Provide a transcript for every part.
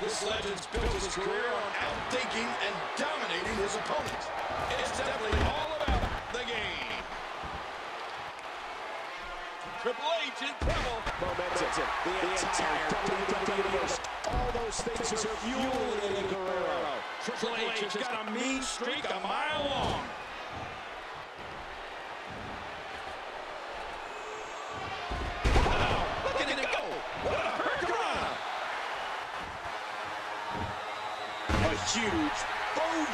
This legend's built his career on outthinking and dominating his opponent. It's definitely all about the game. Triple H in trouble. Momentum, the, the entire WWE Universe. All those things are fueling Eddie Guerrero. Triple H has got a mean streak a mile long. Wow, look at it go. What a hurricane. A huge,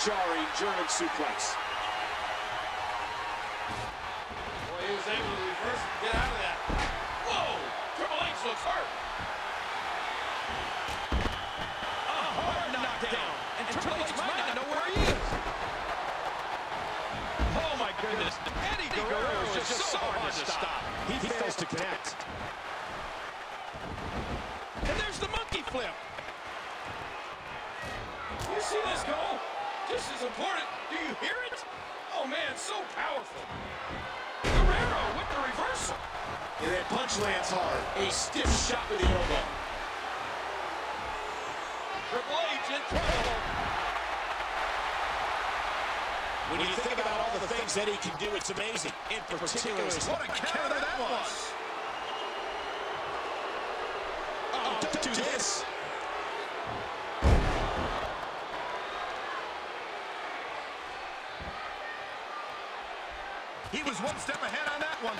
bone-jarring German suplex. Boy, he was able to reverse and get out of that. Whoa, Triple H looks hurt. A hard knockdown, and Triple H might not know where he is. Oh my goodness, Eddie Guerrero is just so hard to stop. He fails to connect. And there's the monkey flip. You see this goal? As important. Do you hear it? Oh man, so powerful. Guerrero with the reversal. And that punch lands hard. A stiff shot with the elbow. Triple H in trouble. When you think about all the things Eddie can do, it's amazing. In particular, What a counter that was. Oh, don't do this. He was one step ahead on that one.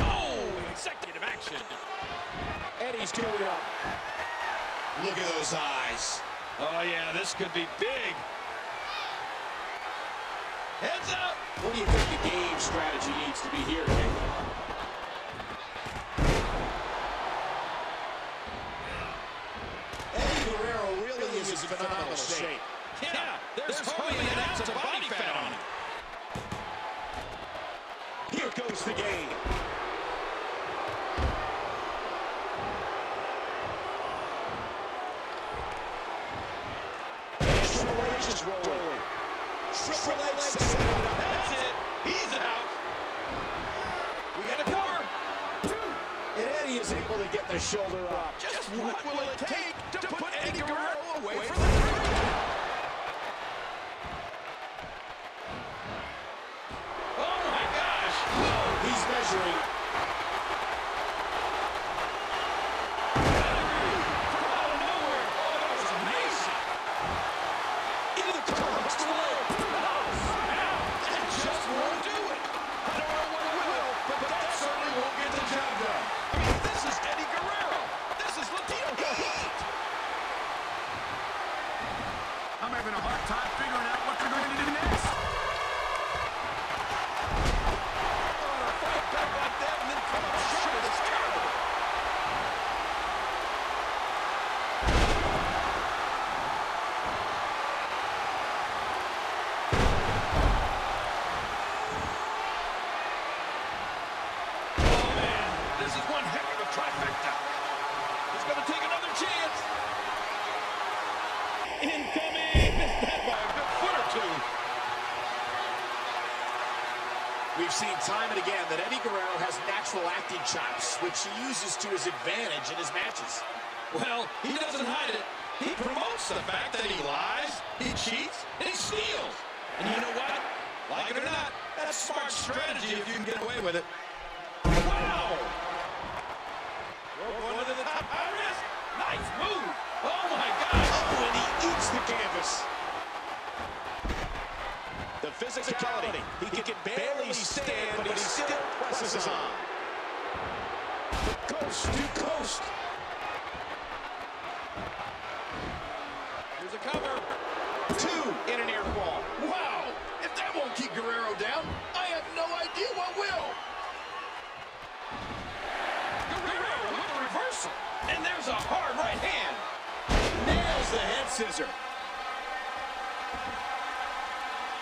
Oh, consecutive action. Going up. Look at those eyes. Oh, yeah, this could be big. Heads up. What do you think the game strategy needs to be here, King? Eddie Guerrero really is in phenomenal shape. Yeah, there's, hardly an ounce of body fat on him. Here goes the game. Triple H is rolling. Triple H set it up. That's it. He's out. We got a cover. Is able to get the shoulder up. Just what will it take to put Eddie Guerrero away from the? Oh my gosh. Whoa. He's measuring. Out of nowhere. Oh, that was amazing. Into the corner. Hooks the leg. Now, that just won't do it. I don't know what will, but that certainly won't get the job done. I mean, this is Eddie Guerrero. This is Latino Heat. I'm having a hard time figuring out what they're going to do next. Oh, to fight back like that and then come up short is terrible. Oh, man, this is one heck of a trifecta. He's going to take another chance. Incoming! Missed that by a good foot or two. We've seen time and again that Eddie Guerrero has natural acting chops, which he uses to his advantage in his matches. Well, he doesn't hide it. He promotes the fact that he lies, he cheats, and he steals. And you know what? Like it or not, that's smart strategy if you can get away with it. Scissor.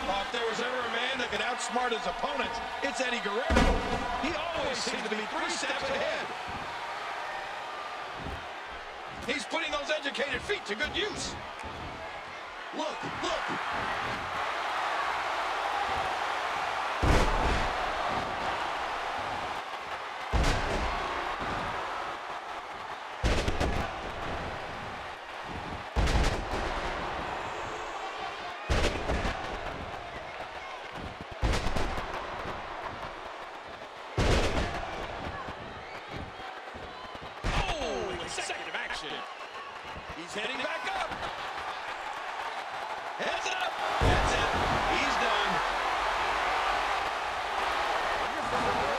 If there was ever a man that could outsmart his opponents, it's Eddie Guerrero. He always seems to be three steps ahead. He's putting those educated feet to good use. Look, look. Action. He's heading back up. Heads up. That's it. He's done.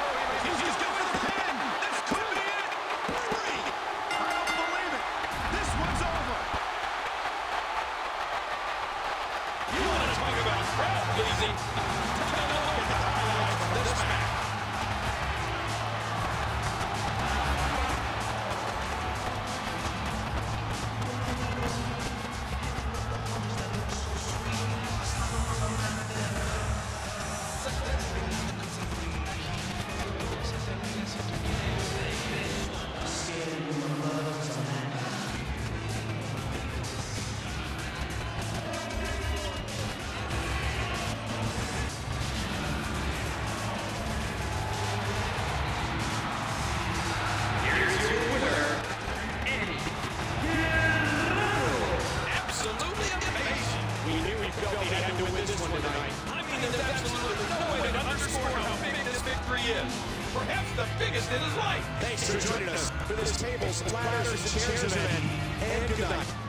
Is. Perhaps the biggest in his life. Thanks for joining us for this tables, ladders, and chairs event. And good night.